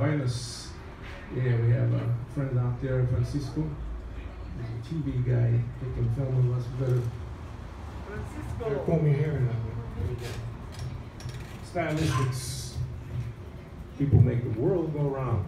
invite us. Yeah, we have a friend out there, Francisco. He's a TV guy, taking film us better. Francisco. Pull me here now. Stylistics. People make the world go round.